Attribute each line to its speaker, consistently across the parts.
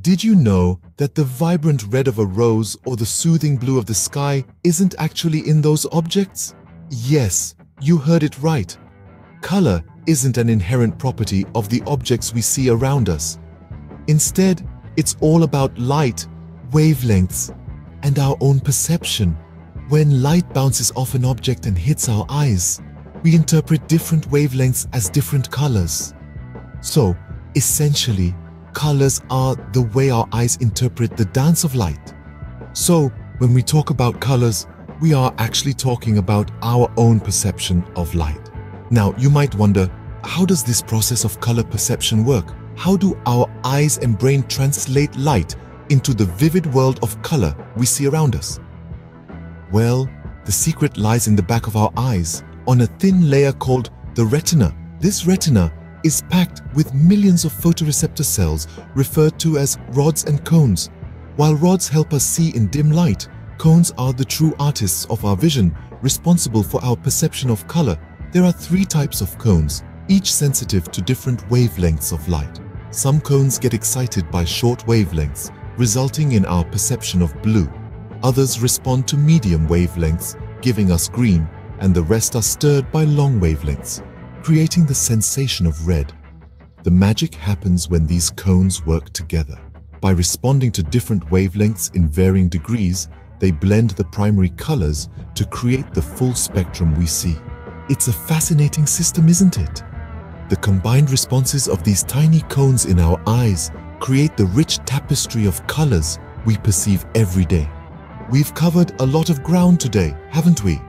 Speaker 1: Did you know that the vibrant red of a rose or the soothing blue of the sky isn't actually in those objects? Yes, you heard it right. Color isn't an inherent property of the objects we see around us. Instead, it's all about light, wavelengths, and our own perception. When light bounces off an object and hits our eyes, we interpret different wavelengths as different colors. So, essentially, colors are the way our eyes interpret the dance of light. So, when we talk about colors, we are actually talking about our own perception of light. Now, you might wonder, how does this process of color perception work? How do our eyes and brain translate light into the vivid world of color we see around us? Well, the secret lies in the back of our eyes, on a thin layer called the retina. This retina is packed with millions of photoreceptor cells referred to as rods and cones. While rods help us see in dim light, cones are the true artists of our vision, responsible for our perception of color. There are three types of cones, each sensitive to different wavelengths of light. Some cones get excited by short wavelengths, resulting in our perception of blue. Others respond to medium wavelengths, giving us green, and the rest are stirred by long wavelengths, creating the sensation of red. The magic happens when these cones work together. By responding to different wavelengths in varying degrees, they blend the primary colors to create the full spectrum we see. It's a fascinating system, isn't it? The combined responses of these tiny cones in our eyes create the rich tapestry of colors we perceive every day. We've covered a lot of ground today, haven't we?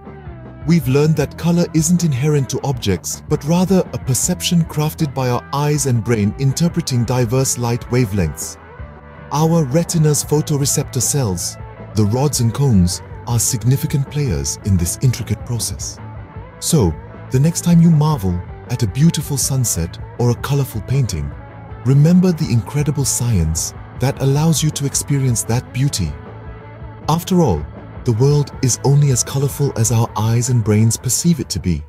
Speaker 1: We've learned that color isn't inherent to objects, but rather a perception crafted by our eyes and brain interpreting diverse light wavelengths. Our retina's photoreceptor cells, the rods and cones, are significant players in this intricate process. So, the next time you marvel at a beautiful sunset or a colorful painting, remember the incredible science that allows you to experience that beauty after all, the world is only as colorful as our eyes and brains perceive it to be.